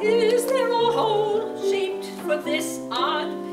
Is there a hole shaped for this odd